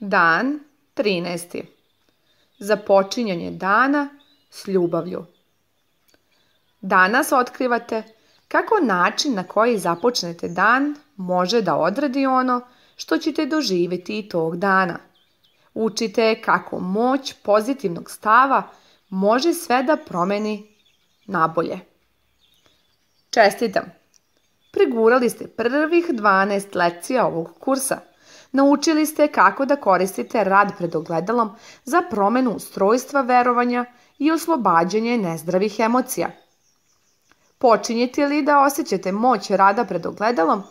Dan 13. Započinjanje dana s ljubavlju. Danas otkrivate kako način na koji započnete dan može da odredi ono što ćete doživjeti i tog dana. Učite kako moć pozitivnog stava može sve da promeni nabolje. Čestitam! Pregurali ste prvih 12 lekcija ovog kursa – Naučili ste kako da koristite rad pred ogledalom za promenu ustrojstva verovanja i oslobađanje nezdravih emocija. Počinjete li da osjećate moć rada pred ogledalom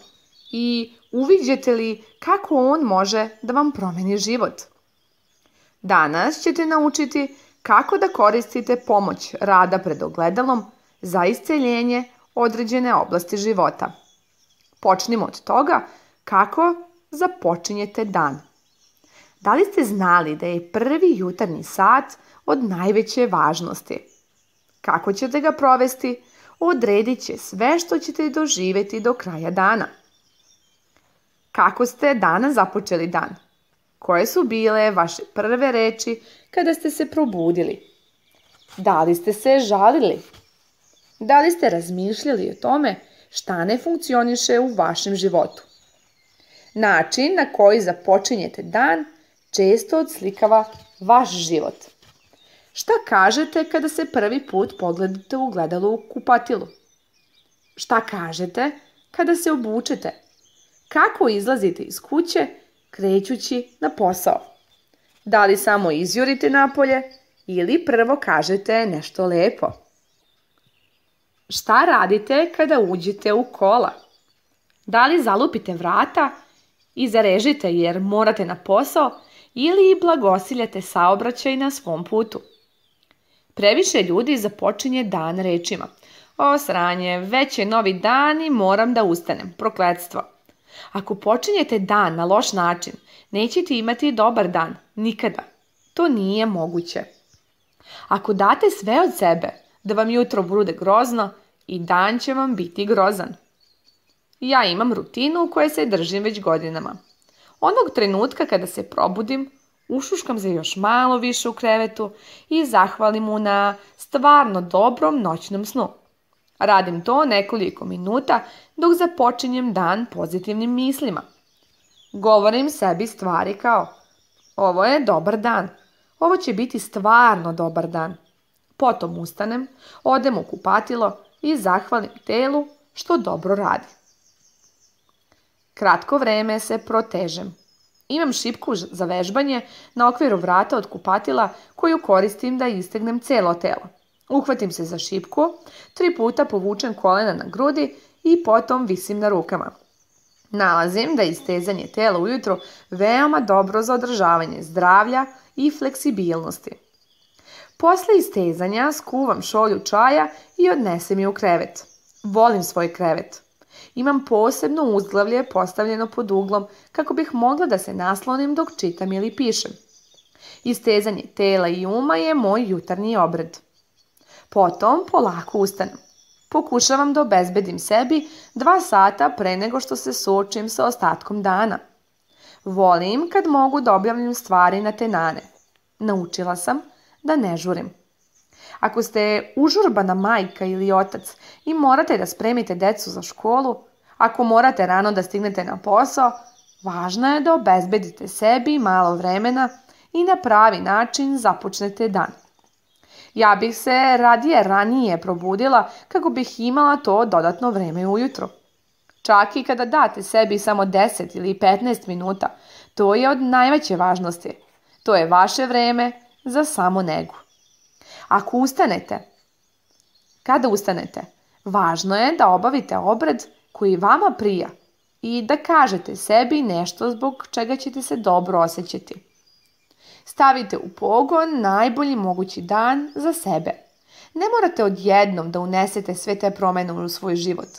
i uviđete li kako on može da vam promeni život? Danas ćete naučiti kako da koristite pomoć rada pred ogledalom za isceljenje određene oblasti života. Počnimo od toga kako započinjete dan. Da li ste znali da je prvi jutarnji sat od najveće važnosti? Kako ćete ga provesti? Odredit će sve što ćete doživjeti do kraja dana. Kako ste danas započeli dan? Koje su bile vaše prve reči kada ste se probudili? Da li ste se žalili? Da li ste razmišljali o tome šta ne funkcioniše u vašem životu? Način na koji započinjete dan često odslikava vaš život. Šta kažete kada se prvi put pogledate u gledalo u kupatilu? Šta kažete kada se obučete? Kako izlazite iz kuće krećući na posao? Da li samo izjurite napolje ili prvo kažete nešto lepo? Šta radite kada uđete u kola? Da li zalupite vrata i zarežite jer morate na posao ili blagosiljate saobraćaj na svom putu. Previše ljudi započinje dan rečima. O sranje, već je novi dan i moram da ustanem. Prokletstvo. Ako počinjete dan na loš način, nećete imati dobar dan. Nikada. To nije moguće. Ako date sve od sebe da vam jutro bude grozno, i dan će vam biti grozan. Ja imam rutinu u kojoj se držim već godinama. Onog trenutka kada se probudim, ušuškam se još malo više u krevetu i zahvalim mu na stvarno dobrom noćnom snu. Radim to nekoliko minuta dok započinjem dan pozitivnim mislima. Govorim sebi stvari kao ovo je dobar dan, ovo će biti stvarno dobar dan. Potom ustanem, odem u kupatilo i zahvalim telu što dobro radi. Kratko vreme se protežem. Imam šipku za vežbanje na okviru vrata od kupatila koju koristim da istegnem celo telo. Uhvatim se za šipku, tri puta povučem kolena na grudi i potom visim na rukama. Nalazim da je istezanje tela ujutro veoma dobro za održavanje zdravlja i fleksibilnosti. Posle istezanja skuvam šolju čaja i odnesem je u krevet. Volim svoj krevet. Imam posebno uzglavlje postavljeno pod uglom kako bih mogla da se naslonim dok čitam ili pišem. Istezanje tela i uma je moj jutarnji obred. Potom polako ustanem. Pokušavam da obezbedim sebi dva sata pre nego što se suočim sa ostatkom dana. Volim kad mogu da objavljam stvari na tenane. Naučila sam da ne žurim. Ako ste užurbana majka ili otac i morate da spremite decu za školu, ako morate rano da stignete na posao, važno je da obezbedite sebi malo vremena i na pravi način započnete dan. Ja bih se radije ranije probudila kako bih imala to dodatno vreme ujutro. Čak i kada date sebi samo 10 ili 15 minuta, to je od najveće važnosti. To je vaše vreme za samo negu. Ako ustanete, kada ustanete, važno je da obavite obred koji vama prija i da kažete sebi nešto zbog čega ćete se dobro osjećati. Stavite u pogon najbolji mogući dan za sebe. Ne morate odjednom da unesete sve te promjene u svoj život.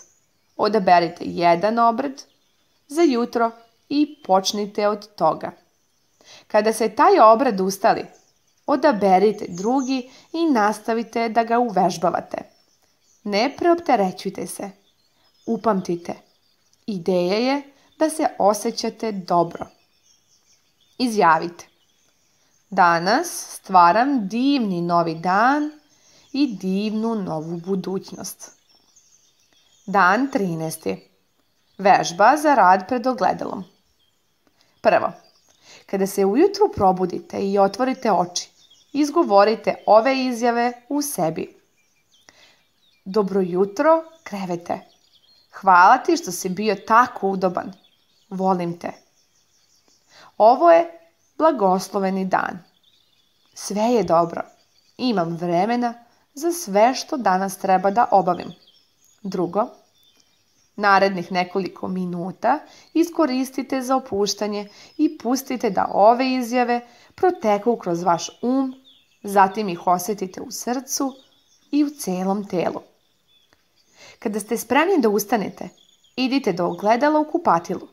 Odaberite jedan obred za jutro i počnite od toga. Kada se taj obred ustali, odaberite drugi i nastavite da ga uvežbavate. Ne preopterećujte se. Upamtite, ideja je da se osjećate dobro. Izjavite. Danas stvaram divni novi dan i divnu novu budućnost. Dan 13. Vežba za rad pred ogledalom. Prvo, kada se ujutru probudite i otvorite oči, izgovorite ove izjave u sebi. Dobro jutro, krevete. Hvala ti što si bio tako udoban. Volim te. Ovo je blagosloveni dan. Sve je dobro. Imam vremena za sve što danas treba da obavim. Drugo, narednih nekoliko minuta iskoristite za opuštanje i pustite da ove izjave proteku kroz vaš um, zatim ih osjetite u srcu i u celom telu. Kada ste spremni da ustanete, idite do ogledala u kupatilu.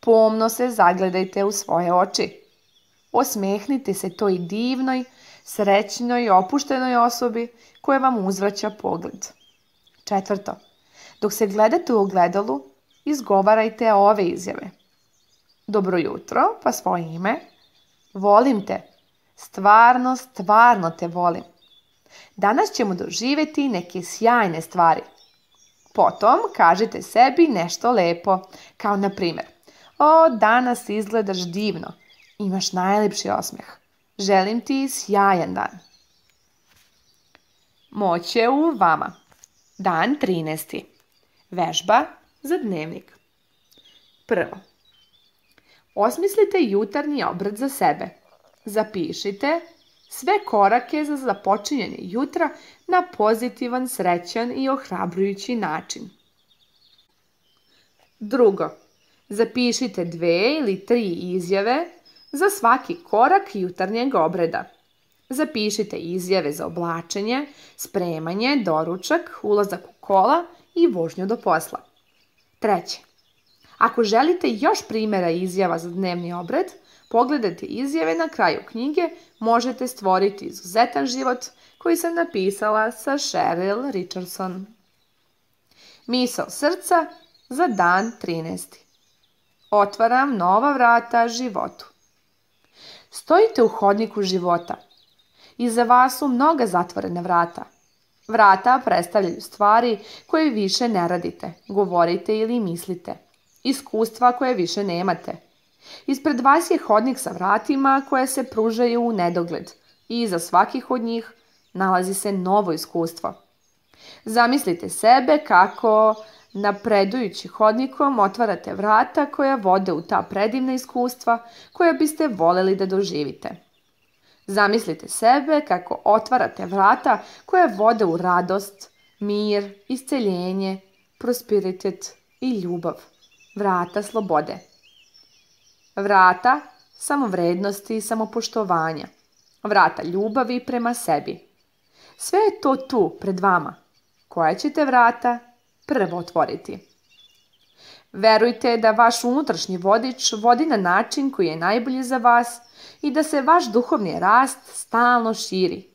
Pomno se zagledajte u svoje oči. Osmehnite se toj divnoj, srećnoj i opuštenoj osobi koja vam uzvraća pogled. Četvrto, dok se gledate u ogledalu, izgovarajte ove izjave. Dobro jutro, pa svoje ime. Volim te. Stvarno, stvarno te volim. Danas ćemo doživjeti neke sjajne stvari. Potom kažite sebi nešto lepo, kao na primjer O, danas izgledaš divno, imaš najljepši osmeh. Želim ti sjajan dan. Moć je u vama. Dan 13. Vežba za dnevnik. Prvo. Osmislite jutarnji obred za sebe. Zapišite sve korake za započinjanje jutra na pozitivan, srećan i ohrabrujući način. Drugo, zapišite dve ili tri izjave za svaki korak jutarnjeg obreda. Zapišite izjave za oblačenje, spremanje, doručak, ulazak u kola i vožnju do posla. Treće. Ako želite još primjera izjava za dnevni obred, pogledajte izjave na kraju knjige, možete stvoriti izuzetan život koji sam napisala sa Cheryl Richardson. Misao srca za dan 13. Otvaram nova vrata životu. Stojite u hodniku života. Iza vas su mnoga zatvorena vrata. Vrata predstavljaju stvari koje više ne radite, govorite ili mislite. Iskustva koje više nemate. Ispred vas je hodnik sa vratima koje se pružaju u nedogled i iza svakih od njih nalazi se novo iskustvo. Zamislite sebe kako napredujući hodnikom otvarate vrata koja vode u ta predivna iskustva koja biste voljeli da doživite. Zamislite sebe kako otvarate vrata koja vode u radost, mir, isceljenje, prosperitet i ljubav. Vrata slobode. Vrata samovrednosti i samopoštovanja. Vrata ljubavi prema sebi. Sve je to tu pred vama. Koja ćete vrata prvo otvoriti? Verujte da vaš unutrašnji vodič vodi na način koji je najbolji za vas i da se vaš duhovni rast stalno širi.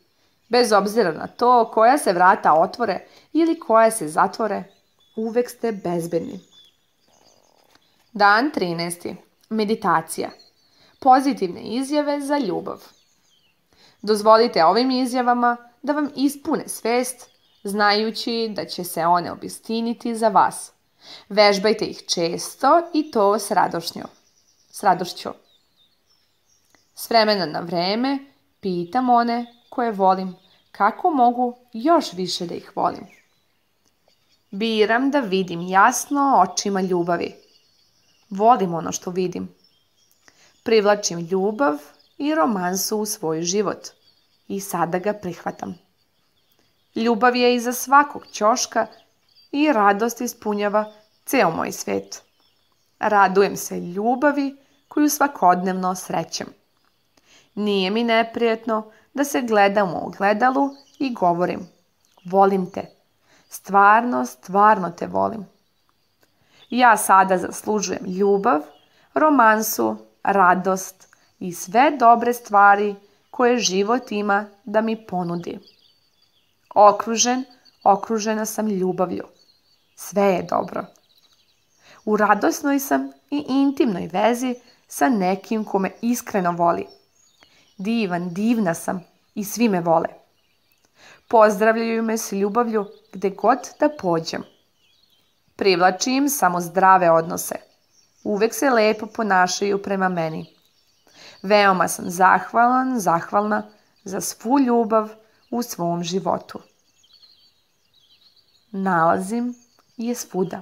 Bez obzira na to koja se vrata otvore ili koja se zatvore, uvek ste bezbedni. Dan 13. Meditacija. Pozitivne izjave za ljubav. Dozvolite ovim izjavama da vam ispune svest, znajući da će se one obistiniti za vas. Vežbajte ih često i to s radošnjo. S radošću. S vremena na vreme pitam one koje volim kako mogu još više da ih volim. Biram da vidim jasno očima ljubavi. Volim ono što vidim. Privlačim ljubav i romansu u svoj život i sada ga prihvatam. Ljubav je iza svakog ćoška i radost ispunjava ceo moj svet. Radujem se ljubavi koju svakodnevno srećem. Nije mi neprijetno da se gledam u ogledalu i govorim volim te. Stvarno, stvarno te volim. Ja sada zaslužujem ljubav, romansu, radost i sve dobre stvari koje život ima da mi ponudi. Okružen, okružena sam ljubavlju. Sve je dobro. U radosnoj sam i intimnoj vezi sa nekim ko me iskreno voli. Divan, divna sam i svi me vole. Pozdravljaju me s ljubavlju gde god da pođem. Privlači im samo zdrave odnose. Uvek se lepo ponašaju prema meni. Veoma sam zahvalan, zahvalna za svu ljubav u svom životu. Nalazim je svuda.